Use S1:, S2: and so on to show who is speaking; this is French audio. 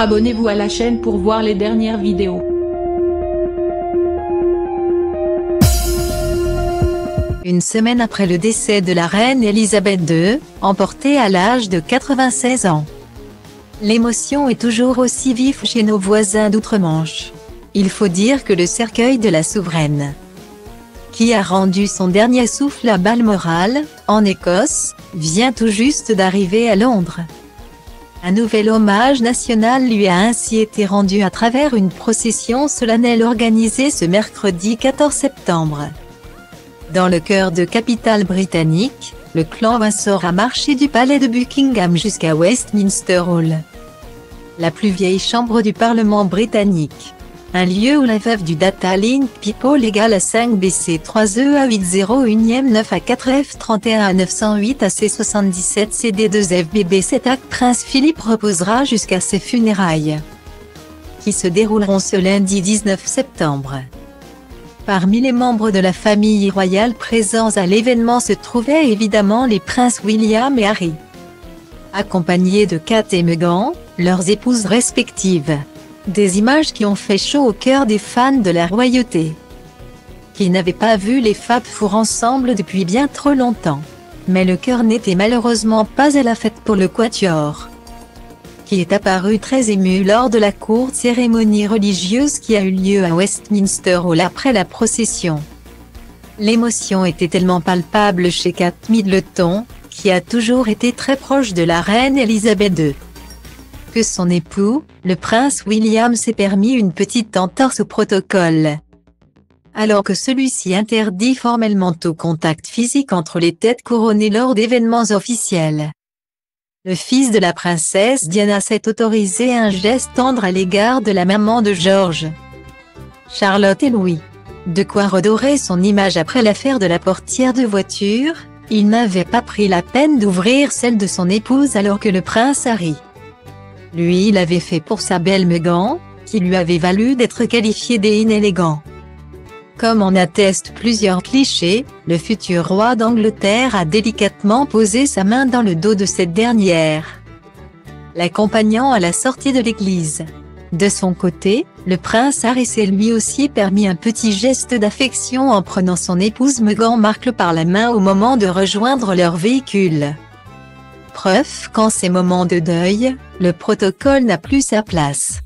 S1: Abonnez-vous à la chaîne pour voir les dernières vidéos.
S2: Une semaine après le décès de la reine Elisabeth II, emportée à l'âge de 96 ans. L'émotion est toujours aussi vive chez nos voisins d'outre-Manche. Il faut dire que le cercueil de la souveraine, qui a rendu son dernier souffle à Balmoral, en Écosse, vient tout juste d'arriver à Londres. Un nouvel hommage national lui a ainsi été rendu à travers une procession solennelle organisée ce mercredi 14 septembre. Dans le cœur de capitale britannique, le clan Windsor a marché du palais de Buckingham jusqu'à Westminster Hall. La plus vieille chambre du Parlement britannique. Un lieu où la veuve du Data Link People égale à 5 BC 3 E A 801 9 A 4 F 31 A 908 AC 77 CD 2 FBB 7 AC Prince Philippe reposera jusqu'à ses funérailles. Qui se dérouleront ce lundi 19 septembre. Parmi les membres de la famille royale présents à l'événement se trouvaient évidemment les princes William et Harry. Accompagnés de Kate et Meghan, leurs épouses respectives. Des images qui ont fait chaud au cœur des fans de la royauté. Qui n'avaient pas vu les Fab Four ensemble depuis bien trop longtemps. Mais le cœur n'était malheureusement pas à la fête pour le Quatuor qui est apparu très ému lors de la courte cérémonie religieuse qui a eu lieu à Westminster Hall après la procession. L'émotion était tellement palpable chez Kate Middleton, qui a toujours été très proche de la reine Elisabeth II. Que son époux, le prince William s'est permis une petite entorse au protocole. Alors que celui-ci interdit formellement tout contact physique entre les têtes couronnées lors d'événements officiels. Le fils de la princesse Diana s'est autorisé un geste tendre à l'égard de la maman de George. Charlotte et Louis. De quoi redorer son image après l'affaire de la portière de voiture, il n'avait pas pris la peine d'ouvrir celle de son épouse alors que le prince Harry. Lui l'avait fait pour sa belle Meghan, qui lui avait valu d'être qualifié d'inélégant. Comme en attestent plusieurs clichés, le futur roi d'Angleterre a délicatement posé sa main dans le dos de cette dernière, l'accompagnant à la sortie de l'église. De son côté, le prince Harry s'est lui aussi permis un petit geste d'affection en prenant son épouse Meghan Markle par la main au moment de rejoindre leur véhicule. Preuve qu'en ces moments de deuil, le protocole n'a plus sa place.